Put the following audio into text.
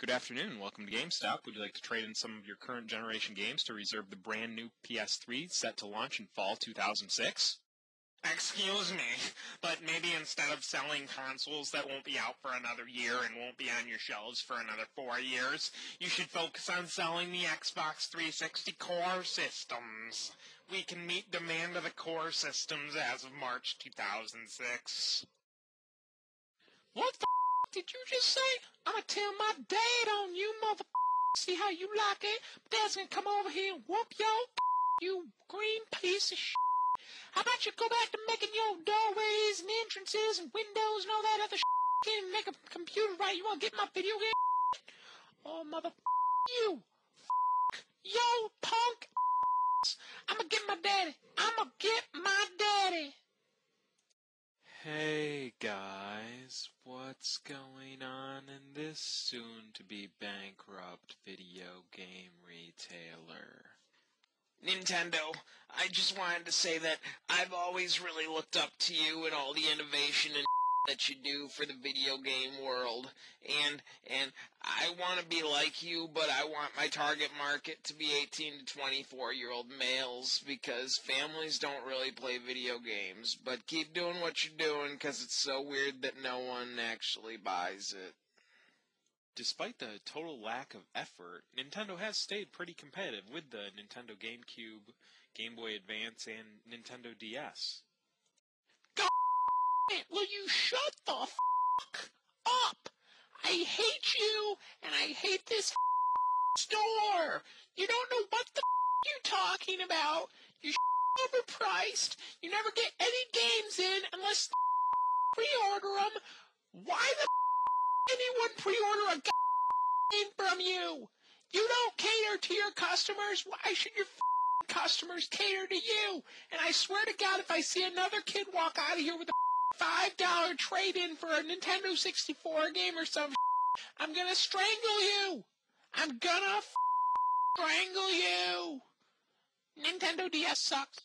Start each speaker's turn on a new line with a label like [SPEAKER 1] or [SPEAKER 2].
[SPEAKER 1] Good afternoon welcome to GameStop. Would you like to trade in some of your current generation games to reserve the brand new PS3 set to launch in fall 2006?
[SPEAKER 2] Excuse me, but maybe instead of selling consoles that won't be out for another year and won't be on your shelves for another four years, you should focus on selling the Xbox 360 core systems. We can meet demand of the core systems as of March 2006.
[SPEAKER 3] What the did you just say? I'ma tell my dad on you, mother. See how you like it? Dad's gonna come over here and whoop your you green piece of shit. How about you go back to making your doorways and entrances and windows and all that other shit? Can't make a computer right. You wanna get my video game? Oh, mother you. F- yo, punk. I'ma get my daddy. I'ma get my daddy.
[SPEAKER 1] Hey guys, what's going on in this soon to be bankrupt video game retailer?
[SPEAKER 2] Nintendo, I just wanted to say that I've always really looked up to you and all the innovation and that you do for the video game world. And and I want to be like you, but I want my target market to be 18 to 24 year old males because families don't really play video games. But keep doing what you're doing because it's so weird that no one actually buys it.
[SPEAKER 1] Despite the total lack of effort, Nintendo has stayed pretty competitive with the Nintendo GameCube, Game Boy Advance, and Nintendo DS.
[SPEAKER 3] Will you shut the f- up? I hate you, and I hate this store. You don't know what the you're talking about. You're overpriced. You never get any games in unless f- pre-order them. Why the anyone pre-order a game from you? You don't cater to your customers. Why should your customers cater to you? And I swear to God, if I see another kid walk out of here with a five dollar trade in for a Nintendo 64 game or some shit, I'm gonna strangle you. I'm gonna strangle you. Nintendo DS sucks.